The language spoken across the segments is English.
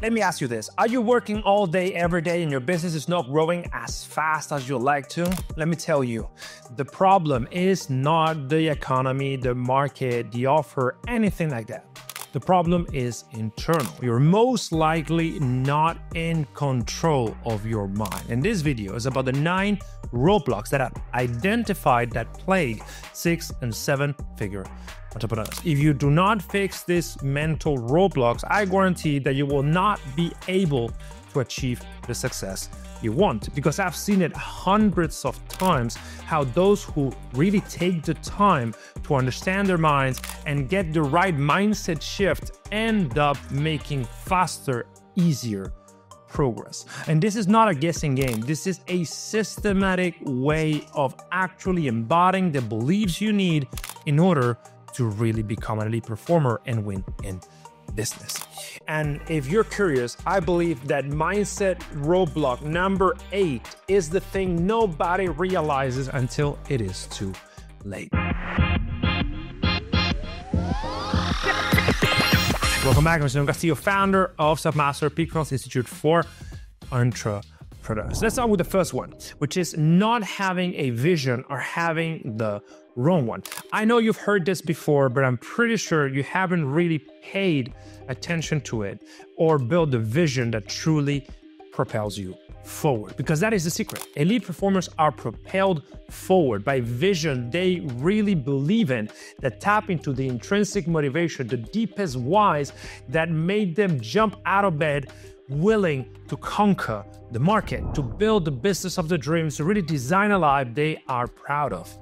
Let me ask you this Are you working all day, every day, and your business is not growing as fast as you'd like to? Let me tell you, the problem is not the economy, the market, the offer, anything like that. The problem is internal. You're most likely not in control of your mind. And this video is about the nine roadblocks that I've identified that plague six and seven figure entrepreneurs. If you do not fix these mental roadblocks, I guarantee that you will not be able achieve the success you want because I've seen it hundreds of times how those who really take the time to understand their minds and get the right mindset shift end up making faster, easier progress. And this is not a guessing game. This is a systematic way of actually embodying the beliefs you need in order to really become an elite performer and win in business. And if you're curious, I believe that mindset roadblock number eight is the thing nobody realizes until it is too late. Welcome back. I'm Castillo, founder of Selfmastered Peak Institute for Entrepreneurs. Let's start with the first one, which is not having a vision or having the wrong one. I know you've heard this before, but I'm pretty sure you haven't really paid attention to it or built the vision that truly propels you forward because that is the secret. Elite performers are propelled forward by vision they really believe in that tap into the intrinsic motivation, the deepest whys that made them jump out of bed willing to conquer the market, to build the business of their dreams, to really design a life they are proud of.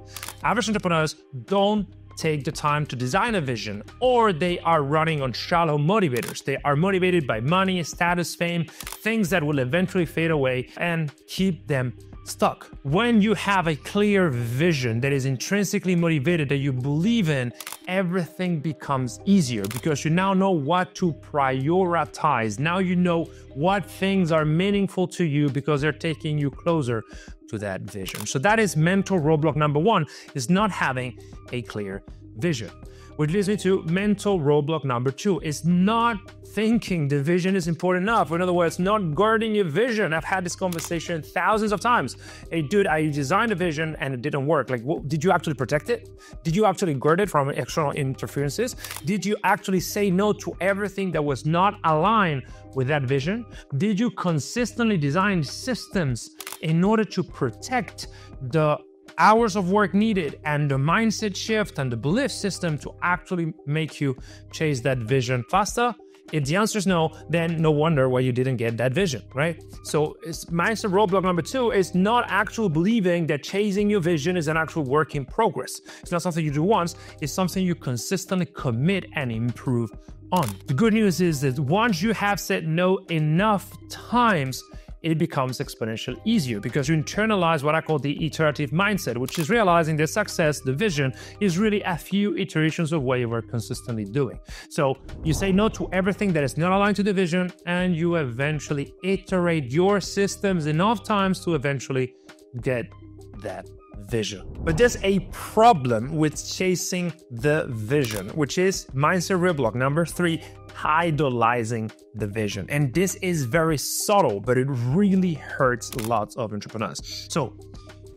Average entrepreneurs don't take the time to design a vision, or they are running on shallow motivators. They are motivated by money, status, fame, things that will eventually fade away and keep them stuck. When you have a clear vision that is intrinsically motivated, that you believe in, everything becomes easier because you now know what to prioritize. Now you know what things are meaningful to you because they're taking you closer to that vision. So that is mental roadblock number one is not having a clear vision. Which leads me to mental roadblock number two is not thinking the vision is important enough. In other words, not guarding your vision. I've had this conversation thousands of times. Hey, dude, I designed a vision and it didn't work. Like, what, did you actually protect it? Did you actually guard it from external interferences? Did you actually say no to everything that was not aligned with that vision? Did you consistently design systems in order to protect the hours of work needed and the mindset shift and the belief system to actually make you chase that vision faster? If the answer is no, then no wonder why you didn't get that vision, right? So it's mindset roadblock number two is not actual believing that chasing your vision is an actual work in progress. It's not something you do once, it's something you consistently commit and improve on. The good news is that once you have said no enough times, it becomes exponentially easier because you internalize what I call the iterative mindset, which is realizing that success, the vision, is really a few iterations of what you are consistently doing. So you say no to everything that is not aligned to the vision, and you eventually iterate your systems enough times to eventually get that vision. But there's a problem with chasing the vision, which is mindset roadblock number three idolizing the vision. And this is very subtle, but it really hurts lots of entrepreneurs. So,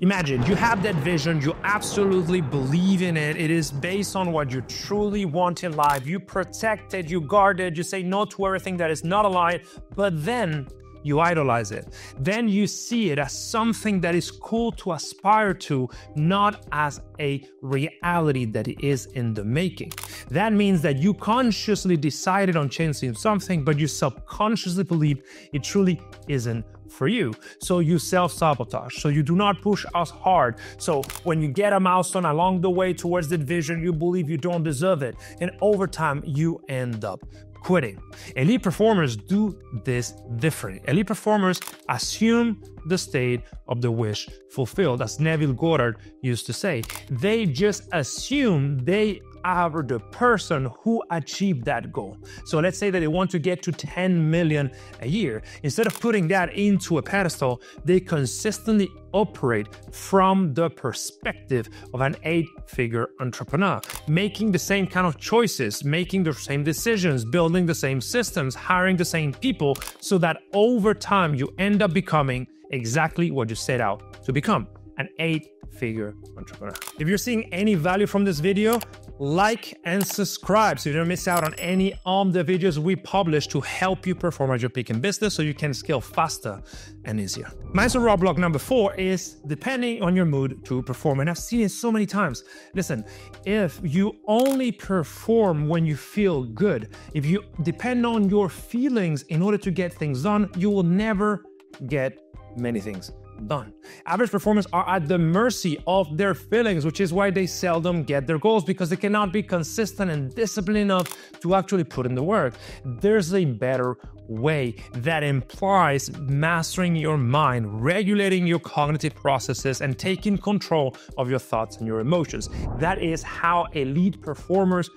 Imagine you have that vision, you absolutely believe in it. It is based on what you truly want in life. You protect it, you guard it, you say no to everything that is not aligned. But then you idolize it. Then you see it as something that is cool to aspire to, not as a reality that is in the making. That means that you consciously decided on chasing something, but you subconsciously believe it truly isn't for you. So you self sabotage. So you do not push as hard. So when you get a milestone along the way towards that vision, you believe you don't deserve it. And over time, you end up quitting. Elite performers do this differently. Elite performers assume the state of the wish fulfilled, as Neville Goddard used to say. They just assume they are the person who achieved that goal. So let's say that they want to get to 10 million a year. Instead of putting that into a pedestal, they consistently operate from the perspective of an eight figure entrepreneur, making the same kind of choices, making the same decisions, building the same systems, hiring the same people, so that over time you end up becoming exactly what you set out to become an eight figure entrepreneur. If you're seeing any value from this video, like and subscribe so you don't miss out on any of the videos we publish to help you perform at your peak in business so you can scale faster and easier. Mindset block number four is depending on your mood to perform. And I've seen it so many times. Listen, if you only perform when you feel good, if you depend on your feelings in order to get things done, you will never get many things done. Average performers are at the mercy of their feelings, which is why they seldom get their goals because they cannot be consistent and disciplined enough to actually put in the work. There's a better way that implies mastering your mind, regulating your cognitive processes, and taking control of your thoughts and your emotions. That is how elite performers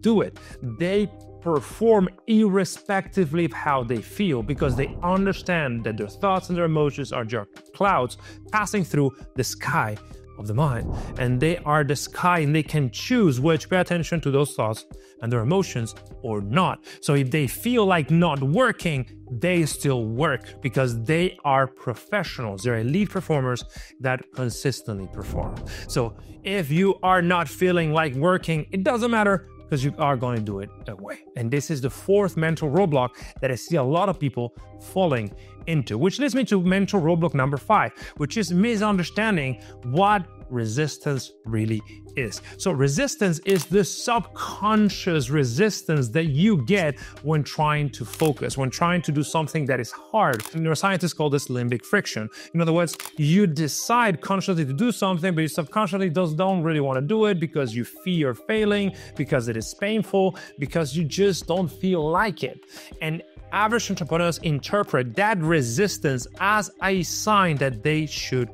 do it. They perform irrespectively of how they feel because they understand that their thoughts and their emotions are just clouds passing through the sky of the mind. And they are the sky and they can choose which pay attention to those thoughts and their emotions or not. So if they feel like not working, they still work because they are professionals. They're elite performers that consistently perform. So if you are not feeling like working, it doesn't matter because you are going to do it anyway. And this is the fourth mental roadblock that I see a lot of people falling into, which leads me to mental roadblock number five, which is misunderstanding what resistance really is. So, resistance is the subconscious resistance that you get when trying to focus, when trying to do something that is hard. Neuroscientists call this limbic friction. In other words, you decide consciously to do something, but you subconsciously just don't really want to do it because you fear failing, because it is painful, because you just don't feel like it. And average entrepreneurs interpret that resistance as a sign that they should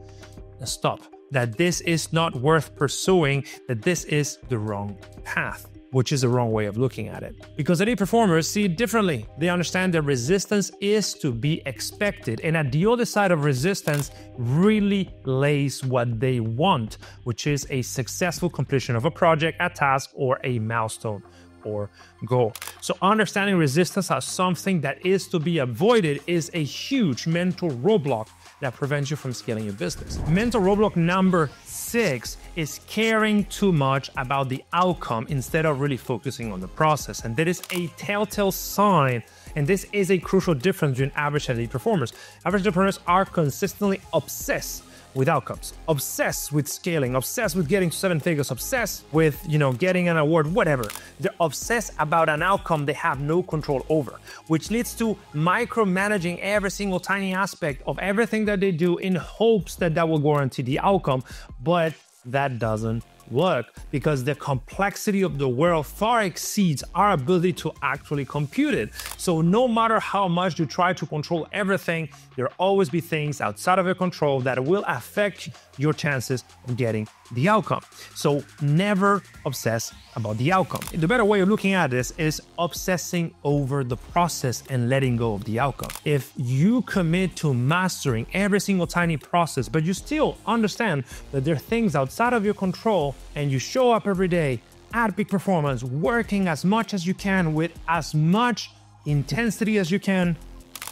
stop that this is not worth pursuing, that this is the wrong path, which is the wrong way of looking at it. Because elite performers see it differently. They understand that resistance is to be expected, and at the other side of resistance really lays what they want, which is a successful completion of a project, a task, or a milestone or goal. So, understanding resistance as something that is to be avoided is a huge mental roadblock that prevents you from scaling your business. Mental roadblock number six is caring too much about the outcome instead of really focusing on the process. And that is a telltale sign. And this is a crucial difference between average and elite performers. Average entrepreneurs are consistently obsessed with outcomes, obsessed with scaling, obsessed with getting to seven figures, obsessed with, you know, getting an award, whatever. They're obsessed about an outcome they have no control over, which leads to micromanaging every single tiny aspect of everything that they do in hopes that that will guarantee the outcome, but that doesn't work because the complexity of the world far exceeds our ability to actually compute it. So, no matter how much you try to control everything, there'll always be things outside of your control that will affect your chances of getting the outcome. So, never obsess about the outcome. The better way of looking at this is obsessing over the process and letting go of the outcome. If you commit to mastering every single tiny process, but you still understand that there are things outside of your control and you show up every day at peak performance, working as much as you can with as much intensity as you can,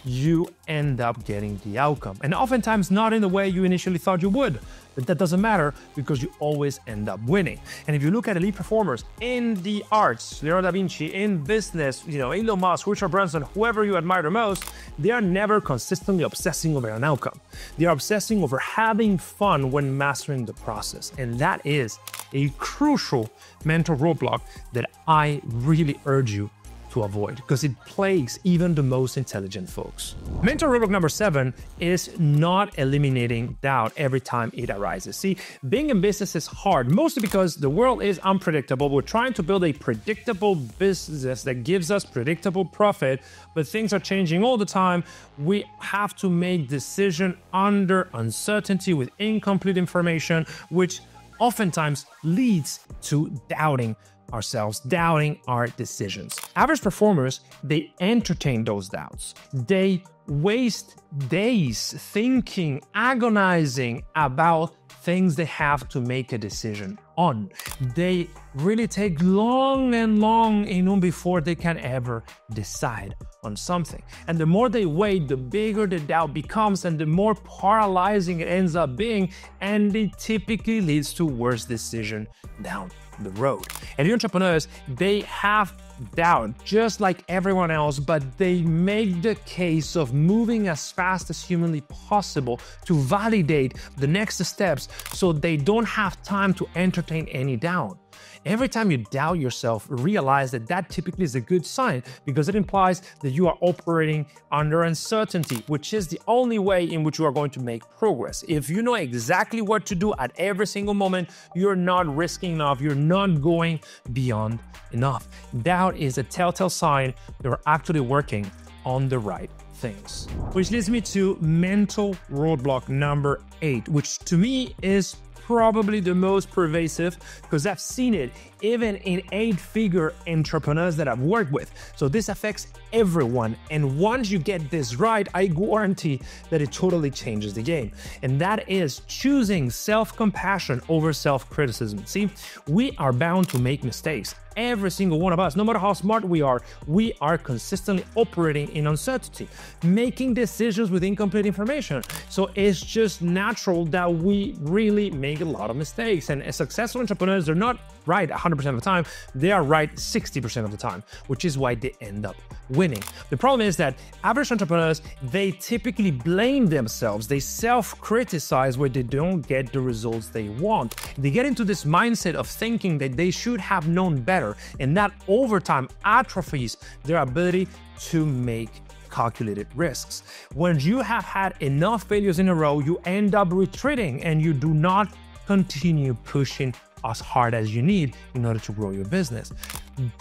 you end up getting the outcome. And oftentimes, not in the way you initially thought you would. But that doesn't matter because you always end up winning. And if you look at elite performers in the arts, Leonardo da Vinci, in business, you know, Elon Musk, Richard Branson, whoever you admire the most, they are never consistently obsessing over an outcome. They are obsessing over having fun when mastering the process. And that is a crucial mental roadblock that I really urge you to avoid because it plagues even the most intelligent folks. Mental roadblock number seven is not eliminating doubt every time it arises. See, being in business is hard, mostly because the world is unpredictable. We're trying to build a predictable business that gives us predictable profit, but things are changing all the time. We have to make decision under uncertainty with incomplete information, which oftentimes leads to doubting ourselves, doubting our decisions. Average performers, they entertain those doubts. They waste days thinking, agonizing about things they have to make a decision on. They really take long and long know, before they can ever decide on something. And the more they wait, the bigger the doubt becomes and the more paralyzing it ends up being. And it typically leads to worse decision down the road. And the entrepreneurs, they have doubt just like everyone else, but they make the case of moving as fast as humanly possible to validate the next steps so they don't have time to entertain any doubt. Every time you doubt yourself, realize that that typically is a good sign because it implies that you are operating under uncertainty, which is the only way in which you are going to make progress. If you know exactly what to do at every single moment, you're not risking enough, you're not going beyond enough. Doubt is a telltale sign you're actually working on the right things. Which leads me to mental roadblock number eight, which to me is probably the most pervasive because I've seen it even in eight figure entrepreneurs that I've worked with. So this affects everyone. And once you get this right, I guarantee that it totally changes the game. And that is choosing self compassion over self criticism. See, we are bound to make mistakes every single one of us, no matter how smart we are, we are consistently operating in uncertainty, making decisions with incomplete information. So it's just natural that we really make a lot of mistakes. And as successful entrepreneurs, they're not right 100% of the time, they are right 60% of the time, which is why they end up winning. The problem is that average entrepreneurs, they typically blame themselves, they self criticize where they don't get the results they want. They get into this mindset of thinking that they should have known better, and that over time atrophies their ability to make calculated risks. When you have had enough failures in a row, you end up retreating and you do not continue pushing as hard as you need in order to grow your business.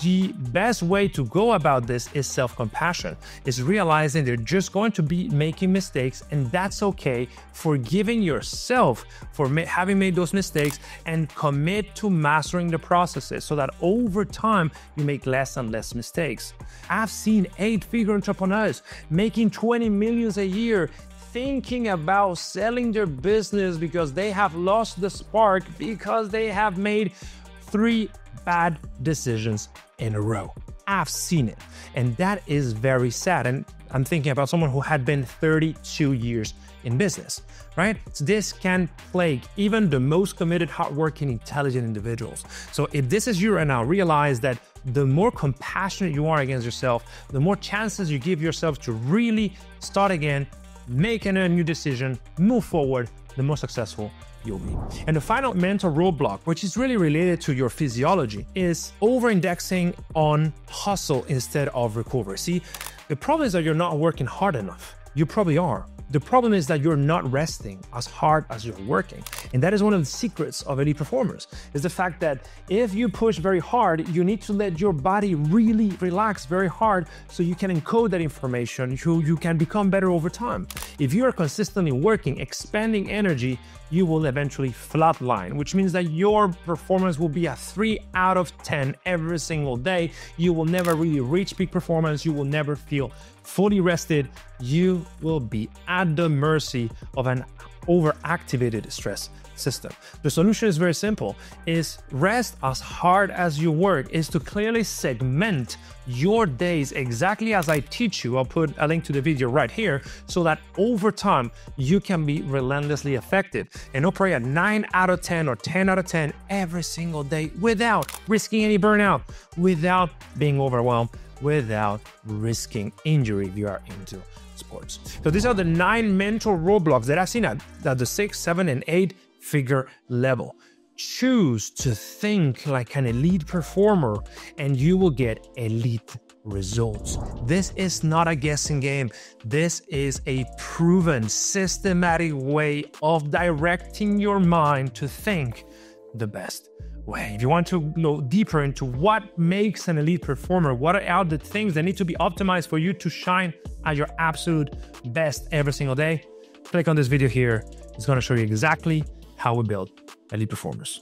The best way to go about this is self compassion, is realizing they're just going to be making mistakes, and that's okay. Forgiving yourself for ma- having made those mistakes and commit to mastering the processes so that over time you make less and less mistakes. I've seen eight figure entrepreneurs making 20 millions a year thinking about selling their business because they have lost the spark because they have made three bad decisions in a row. I've seen it. And that is very sad. And I'm thinking about someone who had been 32 years in business, right? So this can plague even the most committed, hardworking, intelligent individuals. So if this is you right now, realize that the more compassionate you are against yourself, the more chances you give yourself to really start again, making a new decision, move forward, the more successful you'll be. And the final mental roadblock, which is really related to your physiology, is over indexing on hustle instead of recovery. See, the problem is that you're not working hard enough. You probably are. The problem is that you're not resting as hard as you're working. And that is one of the secrets of elite performers is the fact that if you push very hard, you need to let your body really relax very hard so you can encode that information, so you can become better over time. If you are consistently working, expanding energy, you will eventually flatline, which means that your performance will be a 3 out of 10 every single day. You will never really reach peak performance. You will never feel fully rested. You will be at the mercy of an overactivated stress system. The solution is very simple is rest as hard as you work is to clearly segment your days exactly as I teach you. I'll put a link to the video right here so that over time you can be relentlessly effective and operate at 9 out of 10 or 10 out of 10 every single day without risking any burnout, without being overwhelmed, without risking injury if you are into sports. So these are the nine mental roadblocks that I've seen at, at the six, seven, and eight figure level. Choose to think like an elite performer and you will get elite results. This is not a guessing game. This is a proven, systematic way of directing your mind to think the best way. If you want to go deeper into what makes an elite performer, what are the things that need to be optimized for you to shine at your absolute best every single day, click on this video here. It's going to show you exactly how we build elite performers.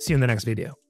See you in the next video.